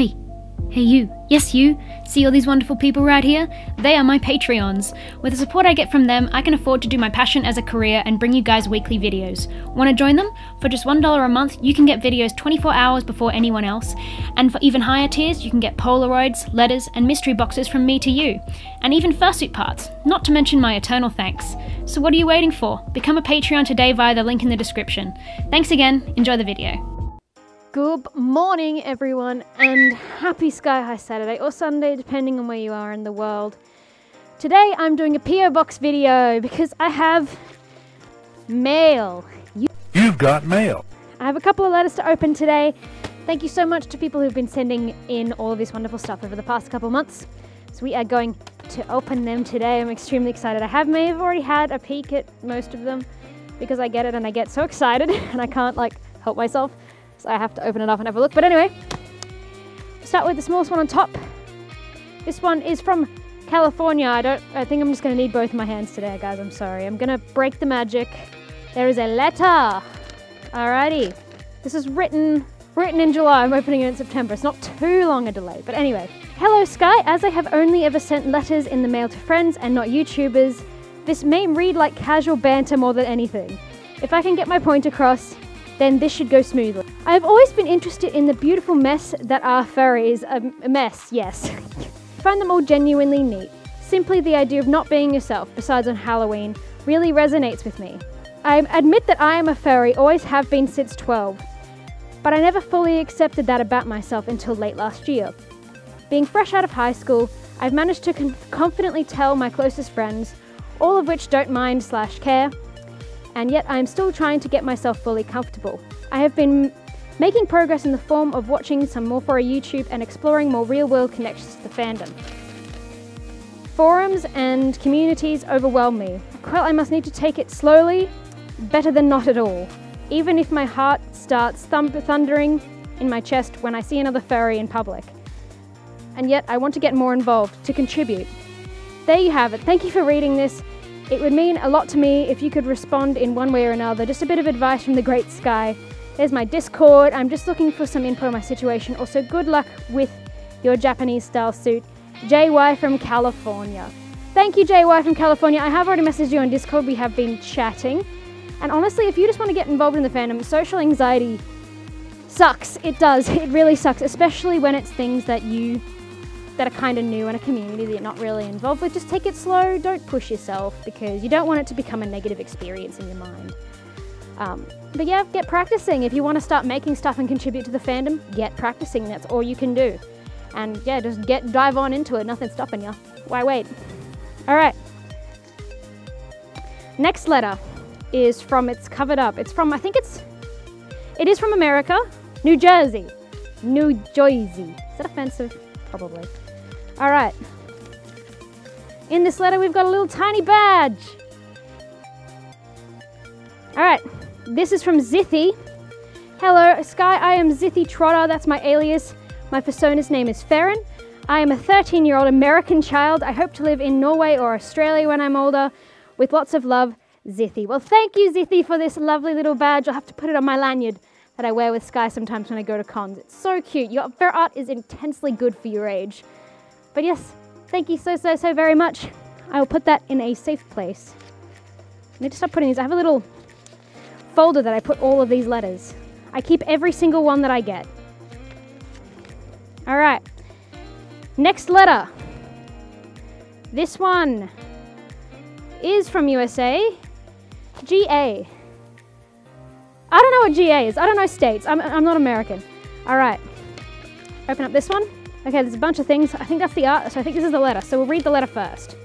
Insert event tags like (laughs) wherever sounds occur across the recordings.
Hey, hey you, yes you, see all these wonderful people right here? They are my Patreons. With the support I get from them, I can afford to do my passion as a career and bring you guys weekly videos. Want to join them? For just $1 a month, you can get videos 24 hours before anyone else. And for even higher tiers, you can get Polaroids, letters, and mystery boxes from me to you. And even fursuit parts, not to mention my eternal thanks. So what are you waiting for? Become a Patreon today via the link in the description. Thanks again, enjoy the video. Good morning, everyone, and happy Sky High Saturday or Sunday, depending on where you are in the world. Today, I'm doing a PO box video because I have mail. You You've got mail. I have a couple of letters to open today. Thank you so much to people who've been sending in all of this wonderful stuff over the past couple months. So we are going to open them today. I'm extremely excited. I have may have already had a peek at most of them because I get it and I get so (laughs) excited and I can't like help myself. So I have to open it up and have a look. But anyway, start with the smallest one on top. This one is from California. I don't. I think I'm just going to need both my hands today, guys. I'm sorry. I'm going to break the magic. There is a letter. Alrighty. This is written written in July. I'm opening it in September. It's not too long a delay. But anyway, hello Skye. As I have only ever sent letters in the mail to friends and not YouTubers, this may read like casual banter more than anything. If I can get my point across, then this should go smoothly. I have always been interested in the beautiful mess that are furries. Um, a mess, yes. (laughs) Find them all genuinely neat. Simply the idea of not being yourself, besides on Halloween, really resonates with me. I admit that I am a furry, always have been since 12, but I never fully accepted that about myself until late last year. Being fresh out of high school, I've managed to con confidently tell my closest friends, all of which don't mind slash care, and yet I am still trying to get myself fully comfortable. I have been making progress in the form of watching some more for YouTube and exploring more real world connections to the fandom. Forums and communities overwhelm me. Well, I must need to take it slowly, better than not at all. Even if my heart starts thump- thundering in my chest when I see another furry in public. And yet I want to get more involved, to contribute. There you have it. Thank you for reading this. It would mean a lot to me if you could respond in one way or another. Just a bit of advice from the great sky. There's my Discord. I'm just looking for some info on my situation. Also, good luck with your Japanese style suit. JY from California. Thank you, JY from California. I have already messaged you on Discord. We have been chatting. And honestly, if you just want to get involved in the fandom, social anxiety sucks. It does. (laughs) It really sucks, especially when it's things that you that are kind of new in a community that you're not really involved with. Just take it slow. Don't push yourself because you don't want it to become a negative experience in your mind. Um, but yeah, get practicing. If you want to start making stuff and contribute to the fandom, get practicing. That's all you can do. And yeah, just get dive on into it. Nothing's stopping you. Why wait? All right. Next letter is from. It's covered up. It's from. I think it's. It is from America, New Jersey, New Jersey. Is that offensive? Probably. All right. In this letter, we've got a little tiny badge. All right. This is from Zithy. Hello, Skye. I am Zithy Trotter. That's my alias. My fursona's name is Farron. I am a 13 year old American child. I hope to live in Norway or Australia when I'm older. With lots of love, Zithy. Well, thank you, Zithy, for this lovely little badge. I'll have to put it on my lanyard that I wear with Sky sometimes when I go to cons. It's so cute. Your art is intensely good for your age. But yes, thank you so, so, so very much. I will put that in a safe place. I need to stop putting these. I have a little folder that I put all of these letters. I keep every single one that I get. All right. Next letter. This one is from USA. GA. I don't know what GA is. I don't know states. I'm, I'm not American. All right. Open up this one. Okay, there's a bunch of things. I think that's the art, so I think this is the letter. So we'll read the letter first.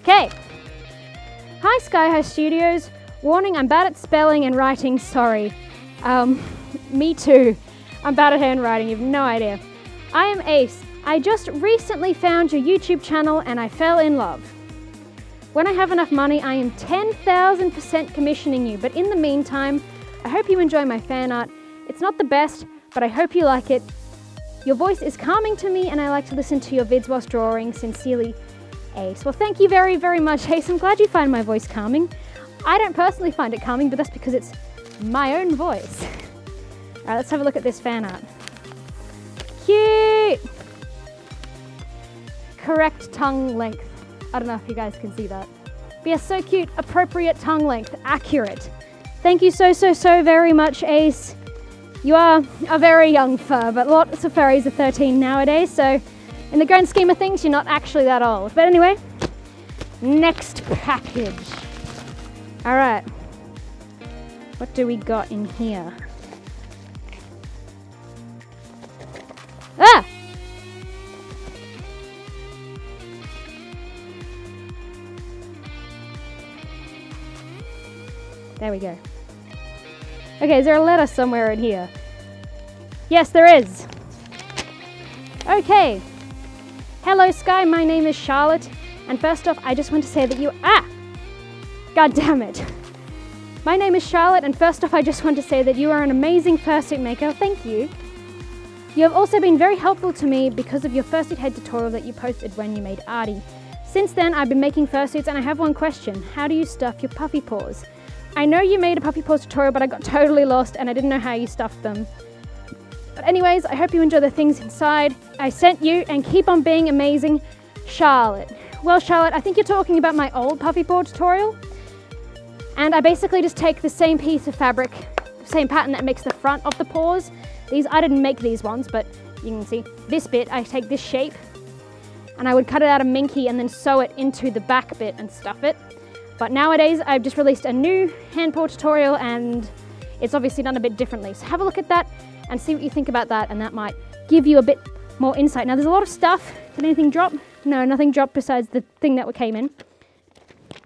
Okay. Hi, Skyehigh Studios. Warning, I'm bad at spelling and writing. Sorry. Um, (laughs) me too. I'm bad at handwriting. You've no idea. I am Ace. I just recently found your YouTube channel and I fell in love. When I have enough money, I am 10,000% commissioning you, but in the meantime, I hope you enjoy my fan art. It's not the best, but I hope you like it. Your voice is calming to me and I like to listen to your vids whilst drawing. Sincerely, Ace. Well, thank you very, very much, Ace. I'm glad you find my voice calming. I don't personally find it calming, but that's because it's my own voice. (laughs) All right, let's have a look at this fan art. Cute! correct tongue length. I don't know if you guys can see that. But so cute, appropriate tongue length, accurate. Thank you so, so, so very much, Ace. You are a very young fur, but lots of furries are 13 nowadays, so in the grand scheme of things, you're not actually that old. But anyway, next package. All right, what do we got in here? Ah! There we go. Okay, is there a letter somewhere in here? Yes, there is. Okay. Hello, Skye. My name is Charlotte. And first off, I just want to say that you. Ah! God damn it. My name is Charlotte, and first off, I just want to say that you are an amazing fursuit maker. Thank you. You have also been very helpful to me because of your fursuit head tutorial that you posted when you made Artie. Since then, I've been making fursuits, and I have one question How do you stuff your puffy paws? I know you made a puppy paws tutorial, but I got (laughs) totally lost and I didn't know how you stuffed them. But anyways, I hope you enjoy the things inside. I sent you and keep on being amazing, Charlotte. Well, Charlotte, I think you're talking about my old puppy paw tutorial. And I basically just take the same piece of fabric, same pattern that makes the front of the paws. These, I didn't make these ones, but you can see this bit, I take this shape and I would cut it out of Minky and then sew it into the back bit and stuff it. But nowadays I've just released a new hand paw tutorial and it's obviously done a bit differently. So have a look at that and see what you think about that and that might give you a bit more insight. Now there's a lot of stuff. Did anything drop? No, nothing dropped besides the thing that we came in.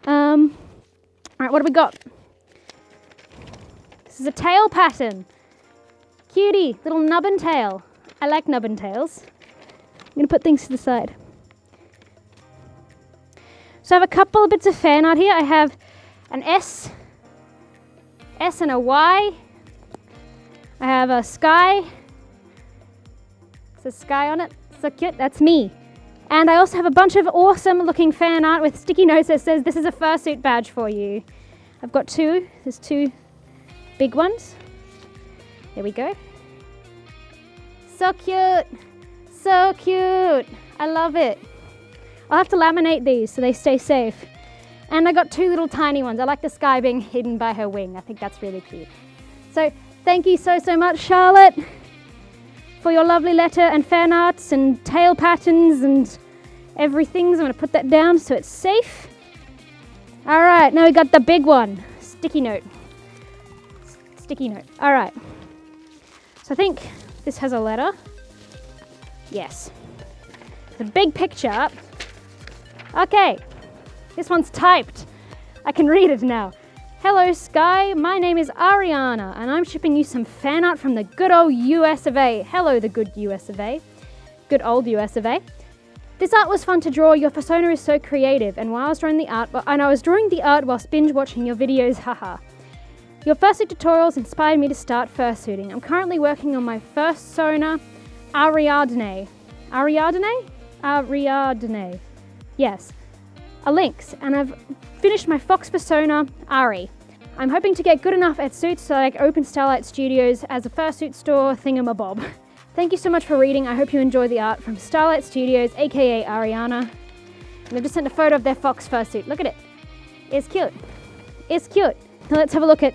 Um, all right, what have we got? This is a tail pattern. Cutie, little nubbin tail. I like nubbin tails. I'm gonna put things to the side. So I have a couple of bits of fan art here. I have an S, S and a Y. I have a sky. It's a sky on it. So cute. That's me. And I also have a bunch of awesome looking fan art with sticky notes that says this is a fursuit badge for you. I've got two. There's two big ones. There we go. So cute. So cute. I love it. I'll have to laminate these so they stay safe. And I got two little tiny ones. I like the sky being (laughs) hidden by her wing. I think that's really cute. So thank you so, so much, Charlotte, for your lovely letter and fan arts and tail patterns and everything. So I'm gonna put that down so it's safe. All right, now we got the big one, sticky note. Sticky note, all right. So I think this has a letter. Yes. A big picture Okay, this one's typed. I can read it now. Hello Skye, my name is Ariana and I'm shipping you some fan art from the good old US of A. Hello the good US of A. Good old US of A. This art was fun to draw, your fursona is so creative and while I was drawing the art, and I was drawing the art whilst binge watching your videos, (laughs) haha. Your fursuit tutorials inspired me to start fursuiting. I'm currently working on my first Sona, Ariadne. Ariadne? Ariadne. Yes, a lynx, and I've finished my Fox fursona, Ari. I'm hoping to get good enough at suits so I can open Starlight Studios as a fursuit store thingamabob. (laughs) Thank you so much for reading. I hope you enjoy the art from Starlight Studios, aka Ariana. And they've just sent a photo of their Fox fursuit. Look at it. It's cute. It's cute. Now let's have a look at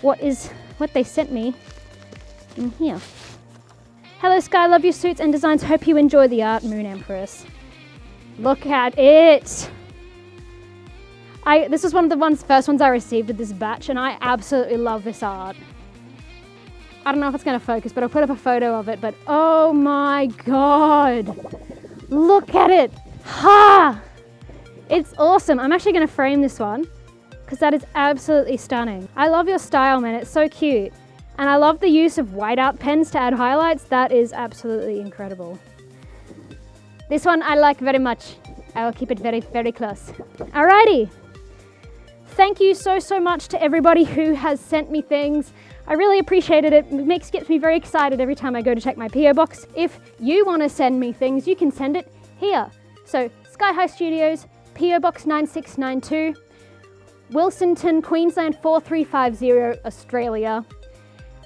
what is what they sent me in here. Hello Skye, love your suits and designs. Hope you enjoy the art, Moon Empress. Look at it. I, this was one of the ones, first ones I received with this batch, and I absolutely love this art. I don't know if it's to focus, but I'll put up a photo of it. But oh my god, look at it! Ha! It's awesome. I'm actually to frame this one because that is absolutely stunning. I love your style, man. It's so cute. And I love the use of whiteout pens to add highlights. That is absolutely incredible. This one I like very much. I will keep it very, very close. Alrighty. Thank you so, so much to everybody who has sent me things. I really appreciated it. It makes gets me very excited every time I go to check my PO box. If you want to send me things, you can send it here. So Skyehigh Studios, PO Box 9692, Wilsonton, Queensland 4350, Australia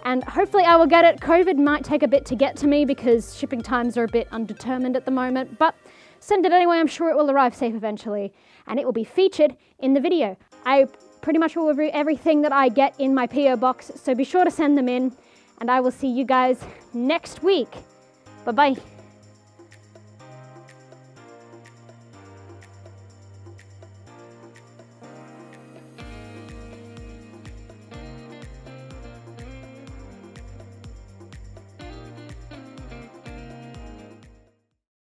and hopefully I will get it. COVID might take a bit to get to me because shipping times are a bit undetermined at the moment, but send it anyway. I'm sure it will arrive safe eventually and it will be featured in the video. I pretty much will review everything that I get in my PO box, so be sure to send them in and I will see you guys next week. Bye bye.